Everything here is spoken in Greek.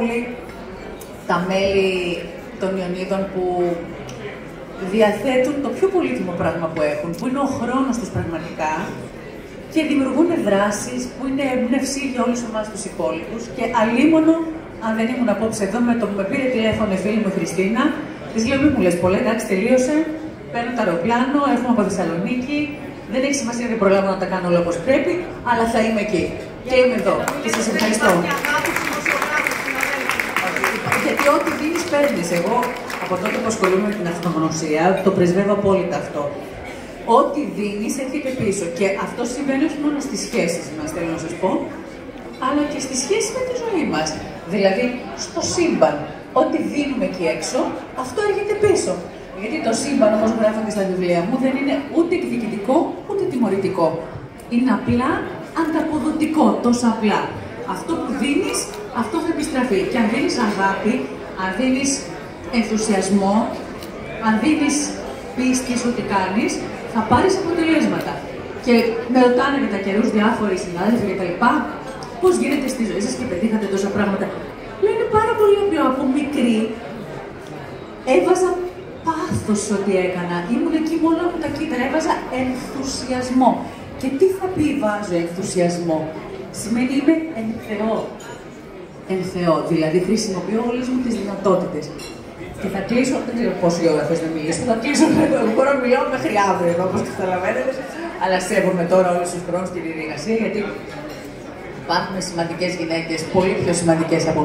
πολύ τα μέλη των Ιωνίδων που διαθέτουν το πιο πολύτιμο πράγμα που έχουν, που είναι ο χρόνος τους πραγματικά και δημιουργούν δράσεις που είναι έμπνευση για όλους εμάς τους υπόλοιπους και αλίμονο, αν δεν ήμουν απόψε εδώ, με το που με πήρε τηλέφωνο η φίλη μου Χριστίνα, της λέω μη μου λες πολλά, εντάξει τελείωσε, παίρνω το αεροπλάνο, έρχομαι από Θεσσαλονίκη, δεν έχει σημασία δεν προλάβω να τα κάνω όλα όπως πρέπει, αλλά θα είμαι εκεί. Και είμαι εδώ. Και σας ευχαριστώ. Γιατί ό,τι δίνεις παίρνεις. Εγώ από τότε που ασχολούμαι με την αυτογνωσία, το πρεσβεύω απόλυτα αυτό. Ό,τι δίνεις έρχεται πίσω. Και αυτό συμβαίνει όχι μόνο στις σχέσεις μας, θέλω να σας πω, αλλά και στη σχέση με τη ζωή μας. Δηλαδή, στο σύμπαν, ό,τι δίνουμε εκεί έξω, αυτό έρχεται πίσω. Γιατί το σύμπαν, όπως γράφω και στα βιβλία μου, δεν είναι ούτε εκδικητικό, ούτε τιμωρητικό. Είναι απλά ανταποδοτικό, τόσο απλά. Αυτό που δίνεις, αυτό θα επιστραφεί. Και αν δίνεις αγάπη, αν δίνεις ενθουσιασμό, αν δίνεις πίστη στο τι κάνεις, θα πάρεις αποτελέσματα. Και με ρωτάνε με τα καιρούς διάφοροι συνάδελφοι και τα λοιπά, πώς γίνεται στη ζωή σας και πετύχατε τόσα πράγματα. Λένε πάρα πολύ απλό. Από μικρή έβαζα πάθος ό,τι έκανα. Ήμουν εκεί μόνο που τα κοίταρα. Έβαζα ενθουσιασμό. Και τι θα πει βάζω ενθουσιασμό; Σημαίνει είμαι εν Θεό. Εν Θεό. Δηλαδή χρησιμοποιώ όλες μου τις δυνατότητες. Και θα κλείσω, δεν ξέρω πόση ώρα θες να μιλήσω, θα κλείσω, μπορώ να μιλάω μέχρι αύριο, όπως καταλαβαίνετε, αλλά σέβομαι τώρα όλους τους χρόνους και τη διαδικασία, γιατί υπάρχουν σημαντικές γυναίκες, πολύ πιο σημαντικές από